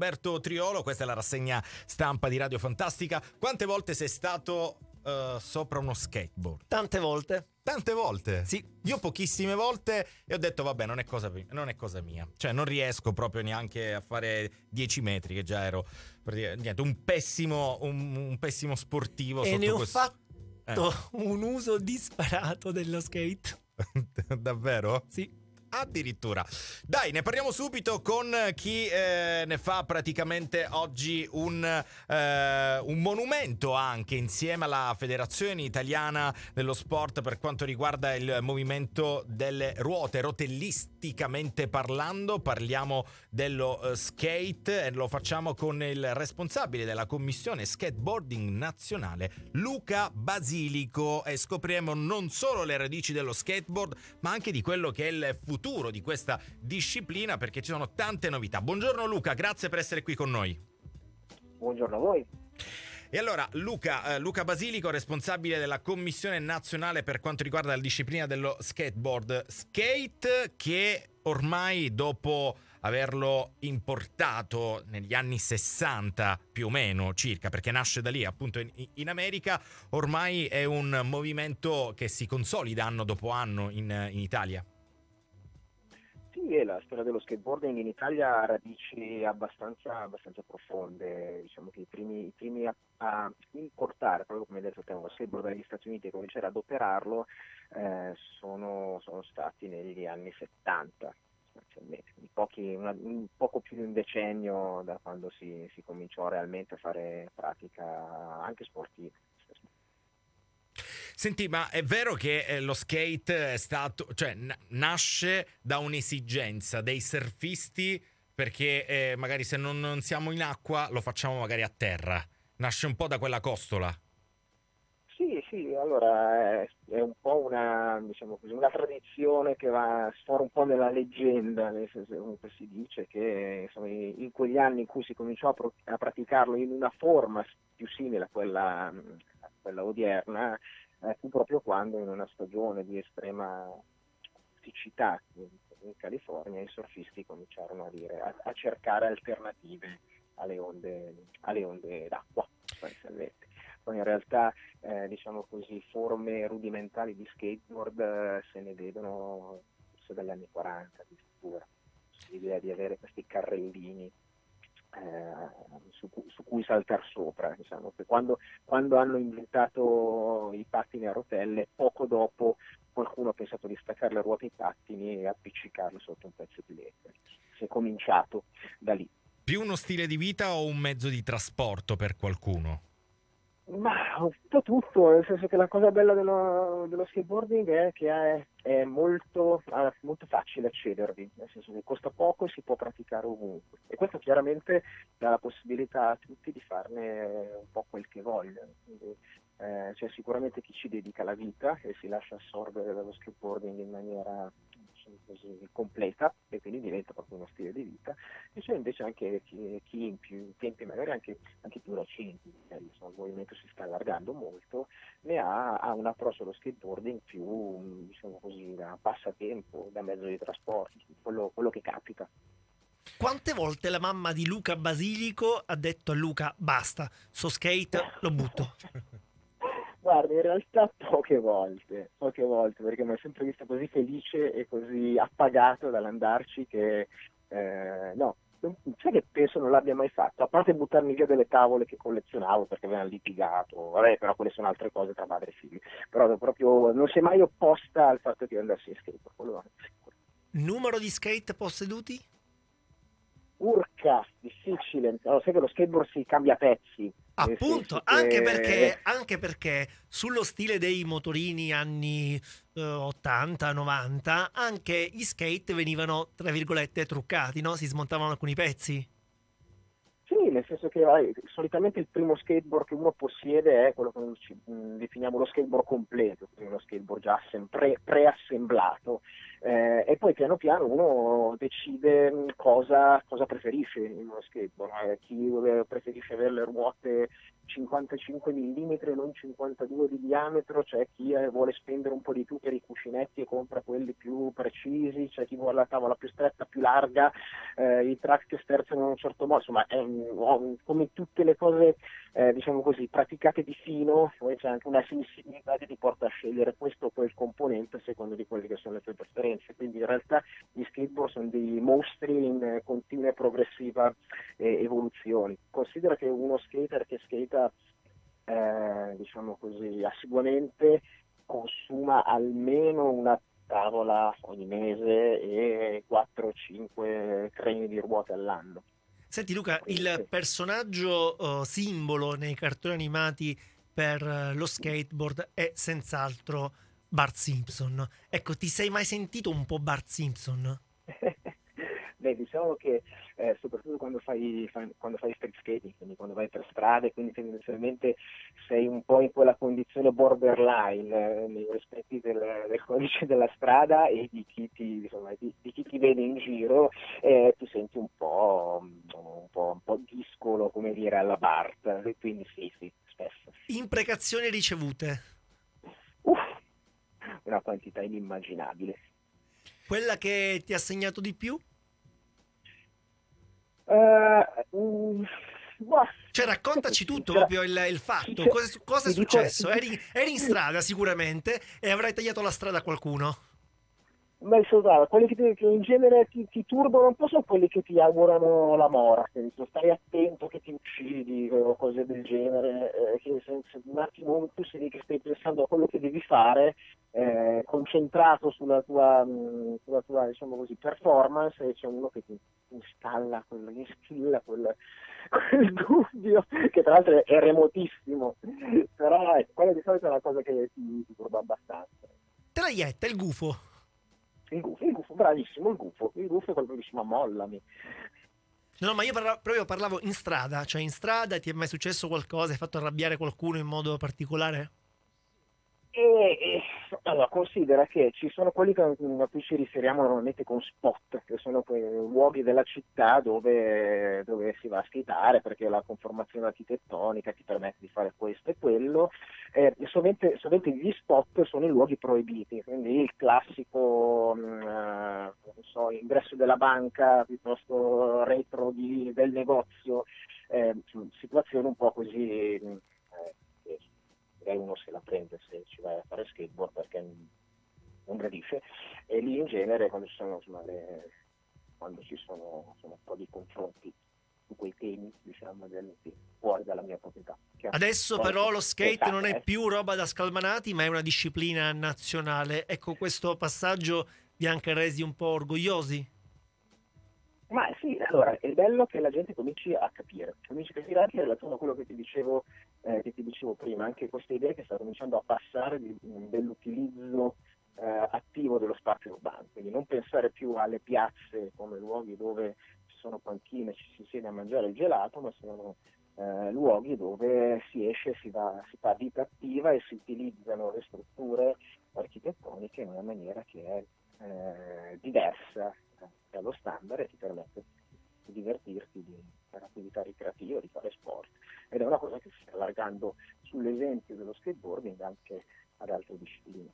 Umberto Triolo, questa è la rassegna stampa di Radio Fantastica. Quante volte sei stato uh, sopra uno skateboard? Tante volte. Tante volte? Sì. Io pochissime volte e ho detto vabbè non è, cosa, non è cosa mia. Cioè non riesco proprio neanche a fare 10 metri che già ero niente, un, pessimo, un, un pessimo sportivo. E ne ho questo... fatto eh. un uso disparato dello skate. Davvero? Sì. Addirittura. Dai, ne parliamo subito con chi eh, ne fa praticamente oggi un, eh, un, monumento anche insieme alla Federazione Italiana dello Sport per quanto riguarda il movimento delle ruote, rotellisticamente parlando. Parliamo dello uh, skate e lo facciamo con il responsabile della commissione skateboarding nazionale, Luca Basilico, e scopriremo non solo le radici dello skateboard, ma anche di quello che è il futuro futuro di questa disciplina perché ci sono tante novità. Buongiorno Luca, grazie per essere qui con noi. Buongiorno a voi. E allora Luca, eh, Luca, Basilico, responsabile della Commissione Nazionale per quanto riguarda la disciplina dello skateboard. Skate che ormai dopo averlo importato negli anni 60 più o meno circa, perché nasce da lì appunto in, in America, ormai è un movimento che si consolida anno dopo anno in, in Italia. Sì, la storia dello skateboarding in Italia ha radici abbastanza, abbastanza profonde, diciamo che i primi, i primi a, a, importare, proprio come detto lo skateboard dagli Stati Uniti e cominciare ad operarlo eh, sono, sono, stati negli anni 70, pochi, una, un poco più di un decennio da quando si, si cominciò realmente a fare pratica anche sportiva. Senti, ma è vero che eh, lo skate è stato, cioè n- nasce da un'esigenza dei surfisti perché eh, magari se non, non, siamo in acqua lo facciamo magari a terra. Nasce un po' da quella costola. Sì, sì, allora è, è un po' una, diciamo così, una tradizione che va sfora un po' nella leggenda, nel senso, comunque si dice che insomma, in quegli anni in cui si cominciò a, pro- a praticarlo in una forma più simile a quella, a quella odierna, eh, fu proprio quando in una stagione di estrema siccità in California i surfisti cominciarono a, dire, a, a cercare alternative alle onde, alle onde d'acqua essenzialmente. Poi in realtà eh, diciamo così, forme rudimentali di skateboard eh, se ne vedono forse dagli anni 40 di sicuro. L'idea di avere questi carrellini eh, su, su, cui saltare sopra. Diciamo. Quando, quando, hanno inventato i pattini a rotelle, poco dopo qualcuno ha pensato di staccare le ruote ai pattini e appiccicarle sotto un pezzo di legno. Si è cominciato da lì. Più uno stile di vita o un mezzo di trasporto per qualcuno? Ma un po' tutto, nel senso che la cosa bella dello, dello skateboarding è che è, è molto, è molto, facile accedervi, nel senso che costa poco e si può praticare ovunque. E questo chiaramente dà la possibilità a tutti di farne un po' quel che vogliono. Quindi, eh, c'è sicuramente chi ci dedica la vita e si lascia assorbere dallo skateboarding in maniera così completa e quindi diventa proprio uno stile di vita e c'è invece anche chi, chi in più tempi magari anche, anche più recenti insomma, il movimento si sta allargando molto ne ha, ha un approccio allo skateboarding più diciamo così da passatempo da mezzo di trasporto quello, quello che capita quante volte la mamma di Luca Basilico ha detto a Luca basta, so skate, lo butto? Guarda, in realtà poche volte, poche volte, perché mi ha sempre visto così felice e così appagato dall'andarci che eh, no, sai che penso non l'abbia mai fatto, a parte buttarmi via delle tavole che collezionavo perché avevano litigato, vabbè, però quelle sono altre cose tra madre e figli, però proprio non si è mai opposta al fatto che io andassi in skate, quello è sicuro. Numero di skate posseduti? Urca, difficile, allora, sai che lo skateboard si cambia pezzi, Appunto, anche, che... perché, anche, perché, sullo stile dei motorini anni eh, 80-90, anche gli skate venivano, tra virgolette, truccati, no? Si smontavano alcuni pezzi. Sì, nel senso che vai, solitamente il primo skateboard che uno possiede è quello che ci, mh, definiamo lo skateboard completo, quindi uno skateboard già pre, preassemblato eh, e poi piano piano uno decide mm, cosa, cosa preferisce in uno skateboard, eh, chi preferisce avere le ruote 55 mm e non 52 di diametro, c'è chi eh, vuole spendere un po' di più per i cuscinetti e compra quelli più precisi, c'è chi vuole la tavola più stretta, più larga, eh, i track che sterzano in un certo modo, insomma è come tutte le cose eh, diciamo così, praticate di fino, poi c'è anche una sensibilità che ti porta a scegliere questo o quel componente a seconda di quelle che sono le tue preferenze, quindi in realtà gli skateboard sono dei mostri in continua e progressiva eh, evoluzione. Considera che uno skater che skata eh, diciamo così, assiduamente consuma almeno una tavola ogni mese e 4-5 treni di ruote all'anno. Senti Luca, il personaggio uh, simbolo nei cartoni animati per uh, lo skateboard è senz'altro Bart Simpson. Ecco, ti sei mai sentito un po' Bart Simpson? Beh, diciamo che eh, soprattutto quando fai, fai, quando fai street skating, quindi quando vai per strade, quindi tendenzialmente sei un po' in quella condizione borderline eh, nei rispetti del, del, codice della strada e di chi ti, insomma, di, di chi ti vede in giro, eh, ti senti un po', un, po', un po' discolo, come dire, alla Bart, quindi sì, sì, spesso. Imprecazioni ricevute? Uff, una quantità inimmaginabile. Quella che ti ha segnato di più? Uh, cioè, raccontaci tutto, proprio il, il fatto. Cosa, cosa è successo? Eri, eri, in strada sicuramente e avrai tagliato la strada a qualcuno. Beh, guarda, quelli che, che in genere ti, ti, turbano un po' sono quelli che ti augurano la morte, stai attento che ti uccidi o cose del genere, eh, che se, se un attimo tu sei lì che stai pensando a quello che devi fare, eh, concentrato sulla tua, mh, mm, sulla tua diciamo così, performance e c'è uno che ti installa, quel, instilla quel, quel dubbio, che tra l'altro è remotissimo, però ecco, quella di solito è una cosa che ti, ti turba abbastanza. Traietta, il gufo. Il gufo, il gufo, bravissimo, il gufo, il gufo è quello che dice ma mollami. No, ma io parla- proprio parlavo in strada, cioè in strada ti è mai successo qualcosa, hai fatto arrabbiare qualcuno in modo particolare? E, e, allora, considera che ci sono quelli che, a cui ci riferiamo normalmente con spot, che sono quei luoghi della città dove, dove si va a skitare perché la conformazione architettonica ti permette di fare questo e quello. Eh, sovente, sovente, gli spot sono i luoghi proibiti, quindi il classico mh, eh, so, ingresso della banca piuttosto retro di, del negozio, eh, situazione un po' così. Magari uno se la prende se ci vai a fare skateboard perché non gradisce e lì in genere quando ci sono, insomma, le, quando ci sono insomma, un po' di confronti su quei temi diciamo del, fuori dalla mia proprietà. Adesso però lo skate non è eh. più roba da scalmanati ma è una disciplina nazionale. Ecco questo passaggio vi ha anche resi un po' orgogliosi? Ma sì, allora, è bello che la gente cominci a capire, cominci a capire anche in relazione a quello che ti dicevo, eh, che ti dicevo prima, anche questa idea che sta cominciando a passare di, dell'utilizzo eh, attivo dello spazio urbano, quindi non pensare più alle piazze come luoghi dove ci sono panchine, ci si siede a mangiare il gelato, ma sono eh, luoghi dove si esce, si, va, si fa vita attiva e si utilizzano le strutture architettoniche in una maniera che è eh, diversa dallo standard e ti permette di divertirti, di fare attività ricreative, di fare sport. Ed è una cosa che si sta allargando sull'esempio dello skateboarding anche ad altre discipline.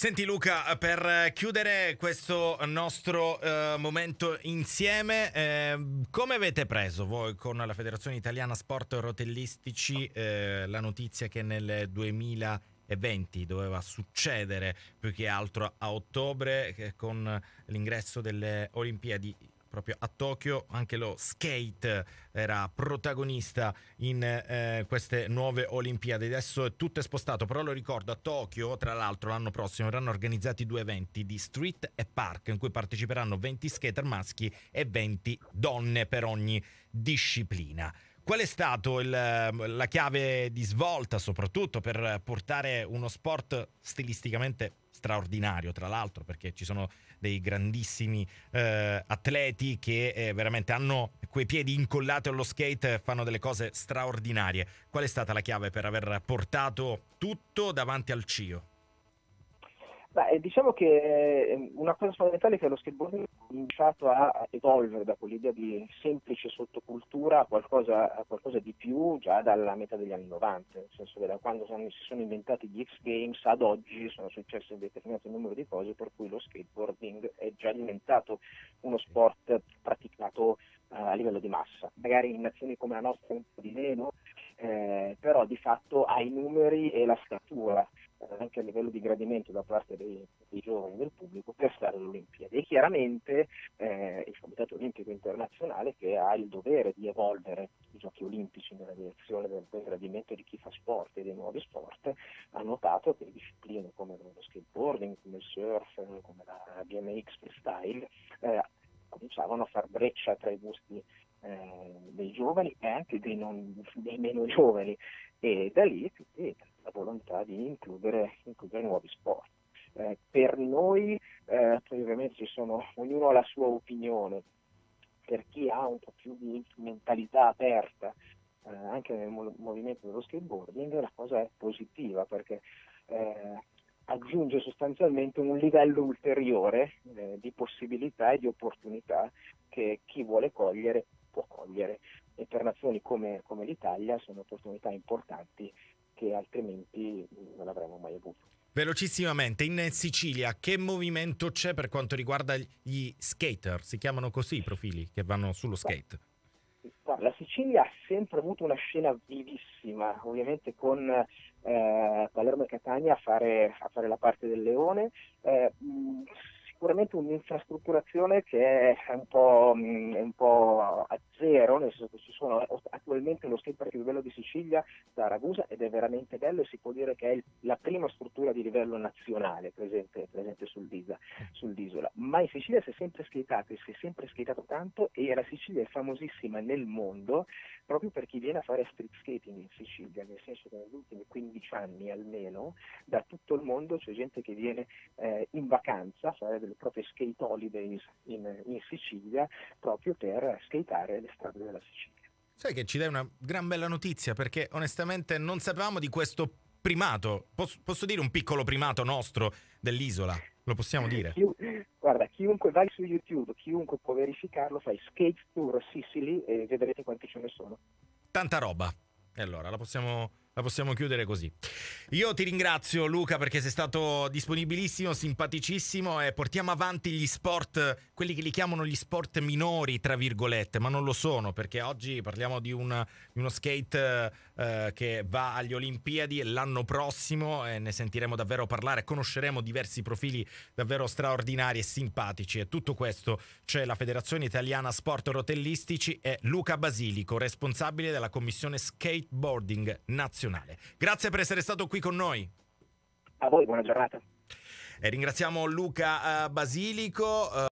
Senti Luca, per chiudere questo nostro eh, momento insieme, eh, come avete preso voi con la Federazione Italiana Sport Rotellistici eh, la notizia che nel 2000 20 doveva succedere più che altro a ottobre con l'ingresso delle Olimpiadi proprio a Tokyo anche lo skate era protagonista in eh, queste nuove Olimpiadi. Adesso tutto è spostato però lo ricordo a Tokyo tra l'altro l'anno prossimo verranno organizzati due eventi di street e park in cui parteciperanno 20 skater maschi e 20 donne per ogni disciplina Qual è stata la chiave di svolta, soprattutto per portare uno sport stilisticamente straordinario, tra l'altro, perché ci sono dei grandissimi eh, atleti che eh, veramente hanno quei piedi incollati allo skate e fanno delle cose straordinarie. Qual è stata la chiave per aver portato tutto davanti al CIO? Beh, diciamo che eh, una cosa fondamentale è che lo skateboarding ha cominciato a evolvere da quell'idea di semplice sottocultura a qualcosa, a qualcosa, di più già dalla metà degli anni 90, nel senso che da quando si sono inventati gli X Games ad oggi sono successe un determinato numero di cose per cui lo skateboarding è già diventato uno sport praticato uh, a livello di massa, magari in nazioni come la nostra un po' di meno, eh, però di fatto ha i numeri e la statura anche a livello di gradimento da parte dei, dei giovani del pubblico per stare alle Olimpiadi. E chiaramente eh, il Comitato Olimpico Internazionale che ha il dovere di evolvere i giochi olimpici nella direzione del, del gradimento di chi fa sport e dei nuovi sport ha notato che discipline come lo skateboarding, come il surf, come la BMX freestyle eh, cominciavano a far breccia tra i gusti eh, dei giovani e anche dei, non, dei meno giovani e da lì quindi, la volontà di includere, includere nuovi sport. Eh, per noi, eh, ovviamente sono, ognuno ha la sua opinione, per chi ha un po' più di mentalità aperta eh, anche nel movimento dello skateboarding, la cosa è positiva perché eh, aggiunge sostanzialmente un livello ulteriore eh, di possibilità e di opportunità che chi vuole cogliere può cogliere e per nazioni come, come l'Italia sono opportunità importanti che altrimenti non avremmo mai avuto. Velocissimamente, in Sicilia che movimento c'è per quanto riguarda gli skater? Si chiamano così i profili che vanno sullo skate? La Sicilia ha sempre avuto una scena vivissima, ovviamente con eh, Palermo e Catania a fare, a fare, la parte del leone. Eh, sicuramente un'infrastrutturazione che è un po', mm, un po a zero, nel senso che ci sono attualmente lo skatepark più bello di Sicilia da Ragusa ed è veramente bello e si può dire che è la prima struttura di livello nazionale presente, presente sull'isola, sull'isola. Ma in Sicilia si è sempre skateato e si è sempre skateato tanto e la Sicilia è famosissima nel mondo proprio per chi viene a fare street skating in Sicilia, nel senso che negli ultimi 15 anni almeno da tutto il mondo c'è gente che viene eh, in vacanza a delle proprie skate holidays in, in Sicilia proprio per skateare le strade della Sicilia. Sai che ci dai una gran bella notizia perché onestamente non sapevamo di questo primato, posso, posso dire un piccolo primato nostro dell'isola, lo possiamo dire? Guarda, chiunque vai su YouTube, chiunque può verificarlo, fai Skate Tour Sicily e vedrete quanti ce ne sono. Tanta roba. E allora la possiamo la possiamo chiudere così. Io ti ringrazio Luca perché sei stato disponibilissimo, simpaticissimo e portiamo avanti gli sport, quelli che li chiamano gli sport minori, tra virgolette, ma non lo sono perché oggi parliamo di, una, di uno skate eh, che va agli Olimpiadi l'anno prossimo e ne sentiremo davvero parlare, conosceremo diversi profili davvero straordinari e simpatici e tutto questo c'è la Federazione Italiana Sport Rotellistici e Luca Basilico, responsabile della commissione skateboarding nazionale nazionale. Grazie per essere stato qui con noi. A voi, buona giornata. E ringraziamo Luca uh, Basilico. Uh,